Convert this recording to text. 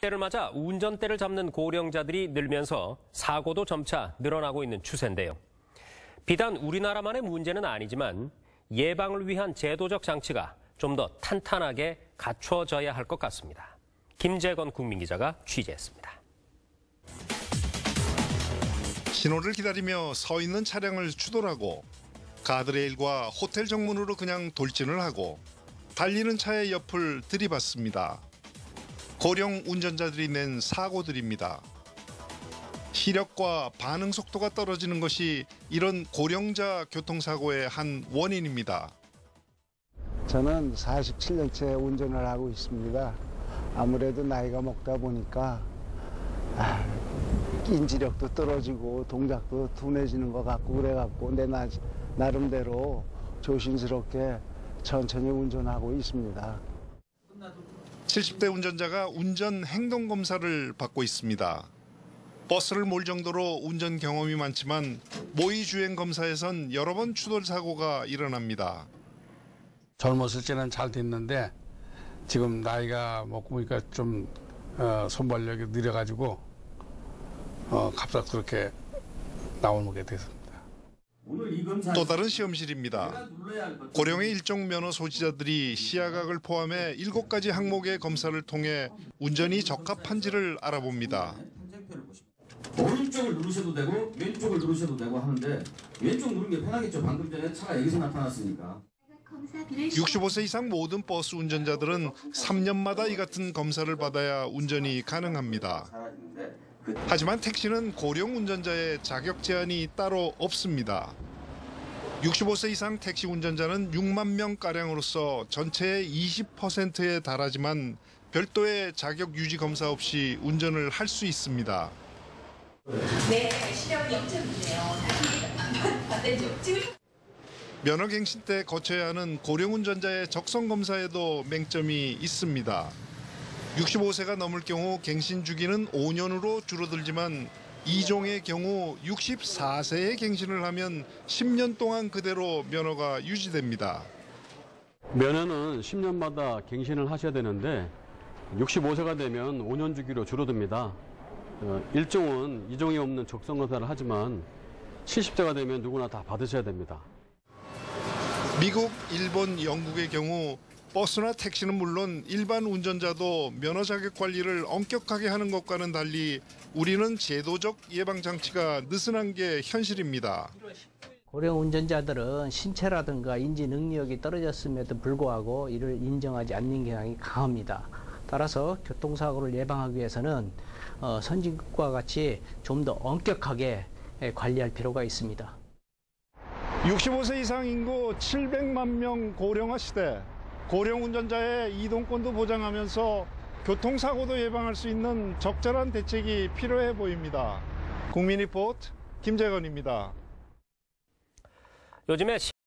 때를 맞아 운전대를 잡는 고령자들이 늘면서 사고도 점차 늘어나고 있는 추세인데요. 비단 우리나라만의 문제는 아니지만 예방을 위한 제도적 장치가 좀 더 탄탄하게 갖춰져야 할 것 같습니다. 김재건 국민기자가 취재했습니다. 신호를 기다리며 서 있는 차량을 추돌하고 가드레일과 호텔 정문으로 그냥 돌진을 하고 달리는 차의 옆을 들이받습니다. 고령 운전자들이 낸 사고들입니다. 시력과 반응 속도가 떨어지는 것이 이런 고령자 교통사고의 한 원인입니다. 저는 47년째 운전을 하고 있습니다. 아무래도 나이가 먹다 보니까 아, 인지력도 떨어지고 동작도 둔해지는 것 같고 그래갖고 내 나, 나름대로 조심스럽게 천천히 운전하고 있습니다. 70대 운전자가 운전 행동 검사를 받고 있습니다. 버스를 몰 정도로 운전 경험이 많지만 모의 주행 검사에선 여러 번 추돌 사고가 일어납니다. 젊었을 때는 잘 됐는데 지금 나이가 먹고 보니까 좀 어, 손발력이 느려가지고 어, 갑작스럽게 나오게 됐습니다. 또 다른 시험실입니다. 고령의 일종 면허 소지자들이 시야각을 포함해 7가지 항목의 검사를 통해 운전이 적합한지를 알아봅니다. 오른쪽을 누르셔도 되고 왼쪽을 누르셔도 되고 하는데 왼쪽 누르는 게 편하겠죠. 방금 전에 차가 여기서 나타났으니까. 65세 이상 모든 버스 운전자들은 3년마다 이 같은 검사를 받아야 운전이 가능합니다. 하지만 택시는 고령 운전자의 자격 제한이 따로 없습니다. 65세 이상 택시 운전자는 6만 명 가량으로서 전체의 20%에 달하지만 별도의 자격 유지 검사 없이 운전을 할 수 있습니다. 네, 시력이 0점이네요. 다시 반대쪽. 지금 면허갱신 때 거쳐야 하는 고령 운전자의 적성 검사에도 맹점이 있습니다. 65세가 넘을 경우 갱신 주기는 5년으로 줄어들지만 이종의 경우 64세에 갱신을 하면 10년 동안 그대로 면허가 유지됩니다. 면허는 10년마다 갱신을 하셔야 되는데 65세가 되면 5년 주기로 줄어듭니다. 어, 일종은 이종이 없는 적성 검사를 하지만 70세가 되면 누구나 다 받으셔야 됩니다. 미국, 일본, 영국의 경우 버스나 택시는 물론 일반 운전자도 면허 자격 관리를 엄격하게 하는 것과는 달리 우리는 제도적 예방 장치가 느슨한 게 현실입니다. 고령 운전자들은 신체라든가 인지 능력이 떨어졌음에도 불구하고 이를 인정하지 않는 경향이 강합니다. 따라서 교통사고를 예방하기 위해서는 어, 선진국과 같이 좀 더 엄격하게 예, 관리할 필요가 있습니다. 65세 이상 인구 700만 명 고령화 시대 고령 운전자의 이동권도 보장하면서 교통사고도 예방할 수 있는 적절한 대책이 필요해 보입니다. 국민리포트 김재건입니다. 요즘에